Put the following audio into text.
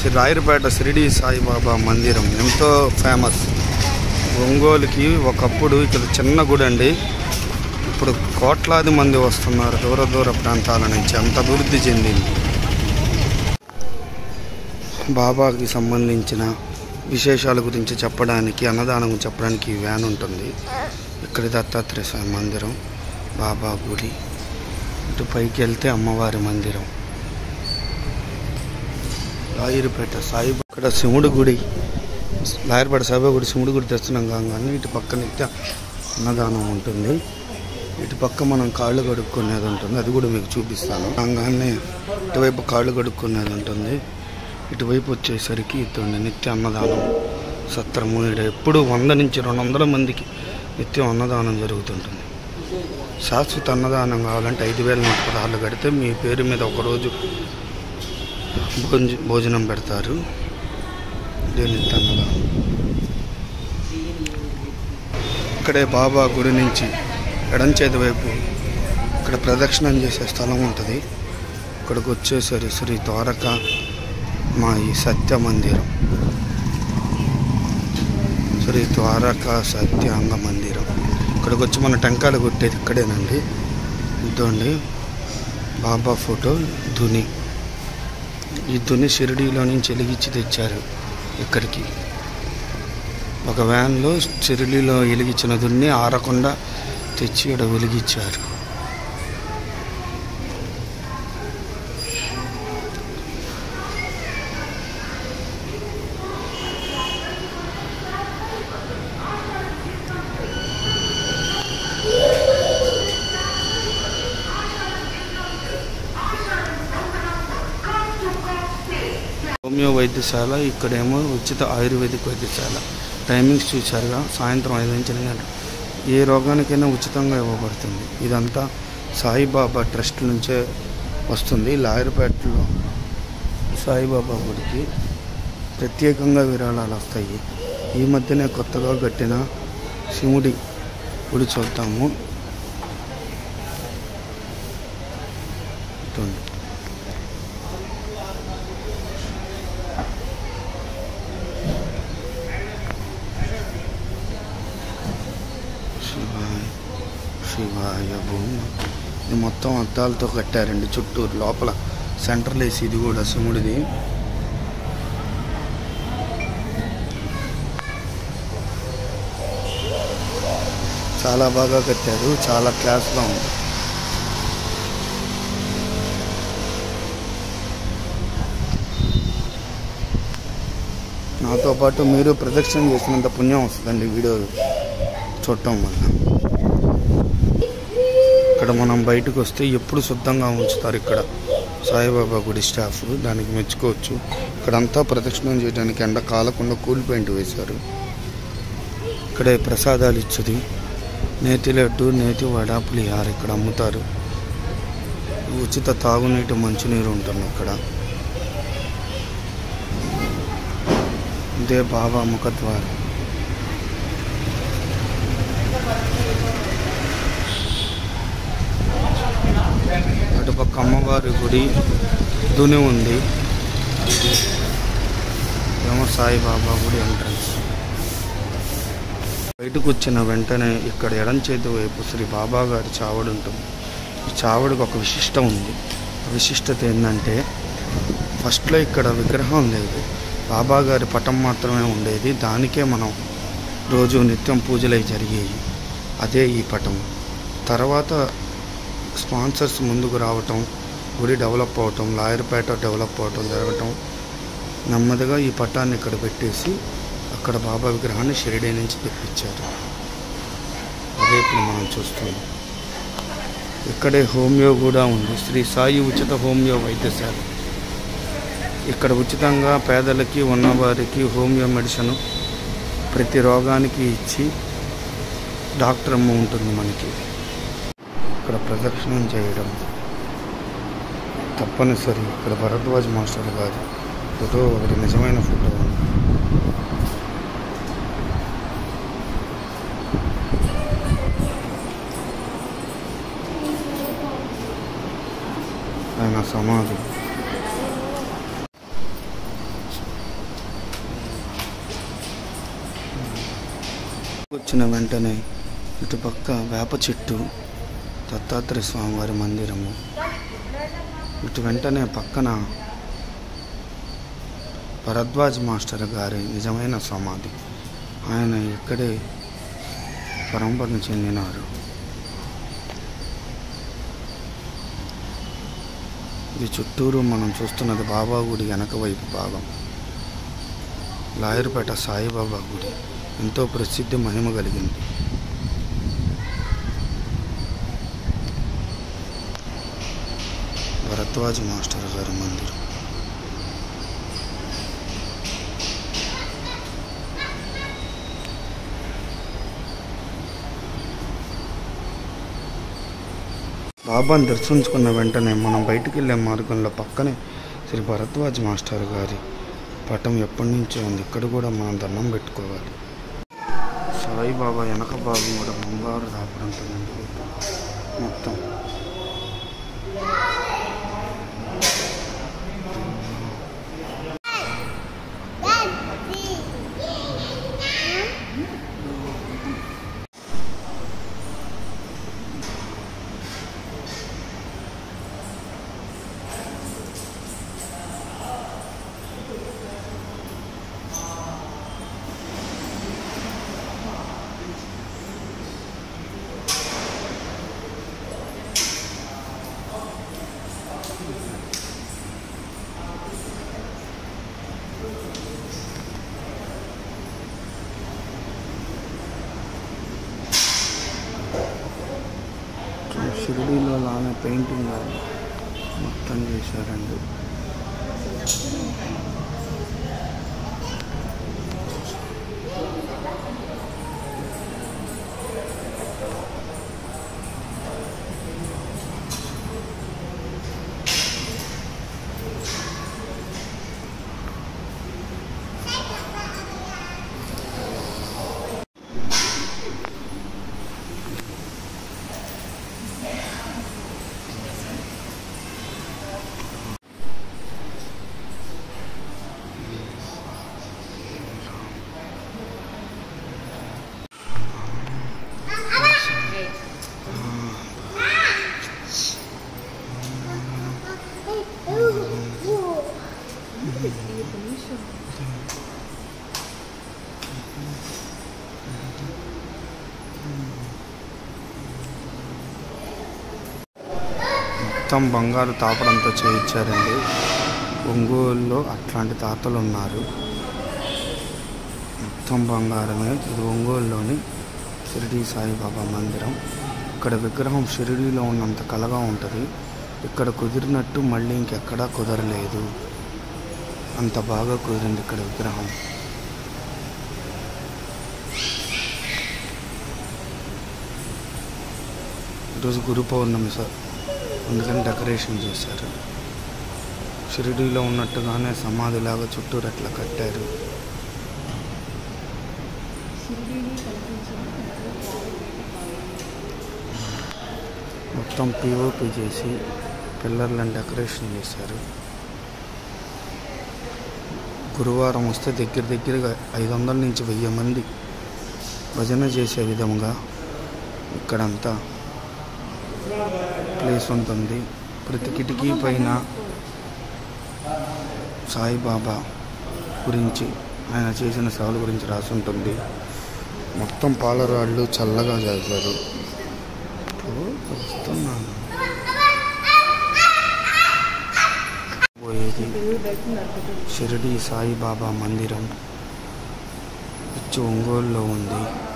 శ్రీ రాయరపేట షిరిడి సాయిబాబా మందిరం ఎంతో ఫేమస్. ఒంగోలుకి ఒకప్పుడు ఇక్కడ చిన్న గుడి అండి. ఇప్పుడు కోట్లాది మంది వస్తున్నారు దూర దూర ప్రాంతాల నుంచి. అంత అభివృద్ధి చెందింది. బాబాకి సంబంధించిన విశేషాల గురించి చెప్పడానికి అన్నదానం చెప్పడానికి వ్యాన్ ఉంటుంది. ఇక్కడ దత్తాత్రేయ స్వామి మందిరం బాబా గుడి. ఇటు పైకి వెళ్తే అమ్మవారి మందిరం. లాయరుపేట సాయిబా ఇక్కడ శివుడి గుడి లాయర్పేట సాయిబా గుడి శివుడి గుడి తెస్తున్నాం కాగానే ఇటు పక్క నిత్య అన్నదానం ఉంటుంది. ఇటు పక్క మనం కాళ్ళు కడుక్కునేది ఉంటుంది. అది కూడా మీకు చూపిస్తాను. కాగానే ఇటువైపు కాళ్ళు కడుక్కునేది ఉంటుంది. ఇటువైపు వచ్చేసరికి ఇటువంటి నిత్య అన్నదానం సత్రము. ఇక్కడ ఎప్పుడు వంద నుంచి రెండు వందల మందికి నిత్యం అన్నదానం జరుగుతుంటుంది. శాశ్వత అన్నదానం కావాలంటే ఐదు వేల నూట పదహారులు కడితే మీ పేరు మీద ఒకరోజు భోజ భోజనం పెడతారు. దీన్ని నిత్య ఇక్కడే బాబా గుడి నుంచి ఎడం చేతి వైపు ఇక్కడ ప్రదక్షిణం చేసే స్థలం ఉంటుంది. ఇక్కడికి వచ్చేసరి శ్రీ ద్వారక మా ఈ సత్య మందిరం. శ్రీ ద్వారక సత్యాంగ మందిరం. ఇక్కడికి వచ్చి మన టెంకాయలు కొట్టేది ఇక్కడేనండి. ఇదండి బాబా ఫోటో ధుని. ఈ షిరిడీలో నుంచి వెలిగించి తెచ్చారు ఇక్కడికి. ఒక వ్యాన్లో షిరిడీలో వెలిగించిన దున్ని ఆరకుండా తెచ్చి ఇక్కడ వెలిగించారు హోమియో వైద్యశాల ఇక్కడేమో ఉచిత ఆయుర్వేదిక్ వైద్యశాల. టైమింగ్స్ చూశారుగా సాయంత్రం ఐదు నుంచి గంట ఏ రోగానికైనా ఉచితంగా ఇవ్వబడుతుంది. ఇదంతా సాయిబాబా ట్రస్ట్ నుంచే వస్తుంది. లాయర్పేటలో సాయిబాబా గుడికి ప్రత్యేకంగా విరాళాలు వస్తాయి. ఈ మధ్యనే కొత్తగా కట్టిన శివుడి గుడి చూద్దాము. ఇటువంటి శివాయ భూమి. ఇది మొత్తం అద్దాలతో కట్టారండి చుట్టూరు లోపల సెంటర్ ఏసీ ఇది కూడా శివుడిది చాలా బాగా కట్టారు చాలా క్లాస్గా ఉంది. నాతో పాటు మీరు ప్రదక్షిణ చేసినంత పుణ్యం వస్తుందండి వీడియో చూడటం వల్ల. ఇక్కడ మనం బయటకు వస్తే ఎప్పుడు శుద్ధంగా ఉంచుతారు ఇక్కడ. సాయిబాబా గుడి స్టాఫ్ దానికి మెచ్చుకోవచ్చు. ఇక్కడంతా ప్రదక్షిణం చేయడానికి ఎండ కాలకుండా కూల్ పెయింట్ వేశారు. ఇక్కడే ప్రసాదాలు ఇచ్చేది. నేతి లడ్డు నేతి వడ పులిహార ఇక్కడ అమ్ముతారు. ఉచిత తాగునీటి మంచినీరు ఉంటుంది ఇక్కడ. ఇదే బాబా ముఖద్వారం. అటుపక్క అమ్మవారి గుడి దుని ఉంది. ఏమో సాయిబాబా గుడి ఎంట్రన్స్ బయటకు వచ్చిన వెంటనే ఇక్కడ ఎడం చేతి వైపు శ్రీ బాబా గారి చావడి ఉంటుంది. ఈ చావడికి ఒక విశిష్ట ఉంది. విశిష్టత ఏంటంటే ఫస్ట్లో ఇక్కడ విగ్రహం లేదు. బాబా గారి పటం మాత్రమే ఉండేది. దానికే మనం రోజు నిత్యం పూజలు అయి జరిగేవి. అదే ఈ పటం. తర్వాత స్పాన్సర్స్ ముందుకు రావటం గుడి డెవలప్ అవటం లాయర్పేట డెవలప్ అవటం జరగటం నెమ్మదిగా ఈ పట్టాన్ని ఇక్కడ పెట్టేసి అక్కడ బాబా విగ్రహాన్ని షిరిడీ నుంచి తెప్పించారు. అదే ఇప్పుడు మనం చూస్తున్నాం. ఇక్కడే హోమియో కూడా ఉంది. శ్రీ సాయి ఉచిత హోమియో వైద్యశాల. ఇక్కడ ఉచితంగా పేదలకి ఉన్నవారికి హోమియో మెడిసిన్ ప్రతి రోగానికి ఇచ్చి డాక్టర్ అమ్మ ఉంటుంది మనకి. ఇక్కడ ప్రదక్షిణం చేయడం తప్పనిసరి. ఇక్కడ భరద్వాజ్ మాస్టర్ గారు ఫోటో ఒకటి నిజమైన ఫోటో ఆయన సమాధి. వచ్చిన వెంటనే ఇటుపక్క వేప చెట్టు దత్తాత్రేయ స్వామివారి మందిరము. ఇటు వెంటనే పక్కన భరద్వాజ్ మాస్టర్ గారి నిజమైన సమాధి. ఆయన ఇక్కడే పరంపరను చెందినారు. ఇది చుట్టూరు మనం చూస్తున్నది బాబా గుడి వెనక వైపు భాగం. లాయర్పేట సాయిబాబా గుడి ఎంతో ప్రసిద్ధి మహిమ కలిగింది. భరద్వాజ్ మాస్టర్ గారి మందిరం. బాబాని దర్శించుకున్న వెంటనే మనం బయటికి వెళ్ళే మార్గంలో పక్కనే శ్రీ భరద్వాజ్ మాస్టర్ గారి పటం ఎప్పటి నుంచో ఉంది. ఇక్కడ కూడా మనం దండం పెట్టుకోవాలి. సాయిబాబా వెనక భాగం కూడా బంగారు దాపడంతో మొత్తం షిరిడీలో లానే పెయింటింగ్ అది మొత్తం చేశారండి. మొత్తం బంగారు తాపడంతో చేయించారండి. ఒంగోలులో అట్లాంటి తాతలు ఉన్నారు మొత్తం బంగారమే. ఇది ఒంగోలులోని షిరిడి సాయిబాబా మందిరం. ఇక్కడ విగ్రహం షిరిడీలో ఉన్నంత కలగా ఉంటుంది. ఇక్కడ కుదిరినట్టు మళ్ళీ ఇంకెక్కడా కుదరలేదు. అంత బాగా కుదిరింది ఇక్కడ విగ్రహం. ఈరోజు గురు పౌర్ణమి సార్. అందుకని డెకరేషన్ చేశారు. షిరిడీలో ఉన్నట్టుగానే సమాధిలాగా చుట్టూరు అట్లా కట్టారు? మొత్తం పిఓపి చేసి పిల్లర్లను డెకరేషన్ చేశారు. గురువారం వస్తే దగ్గర దగ్గరగా ఐదు వందల నుంచి వెయ్యి మంది భజన చేసే విధంగా ఇక్కడంతా ప్లేస్ ఉంటుంది ప్రతి కిటికీ పైన సాయిబాబా గురించి ఆయన చేసిన సేవల గురించి రాసి ఉంటుంది మొత్తం పాలరాళ్ళు చల్లగా చేశారు వస్తున్నాను. పోయేది షిరిడి సాయిబాబా మందిరం. ఇచ్చి ఒంగోలులో ఉంది.